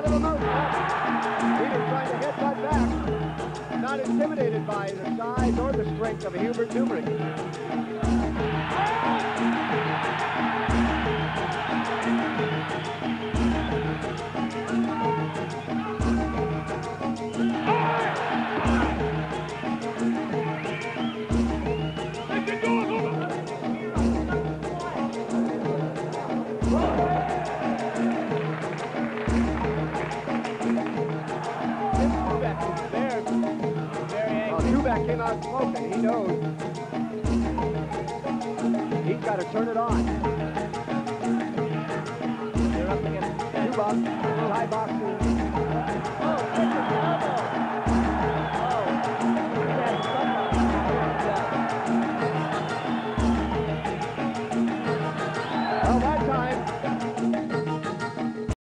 out of a mountain. Peters trying to headbutt back. Not intimidated by the size or the strength of Hubert Numrich. Whoa! that came out smoking. He knows. He's got to turn it on. You're up against two box, tie boxes.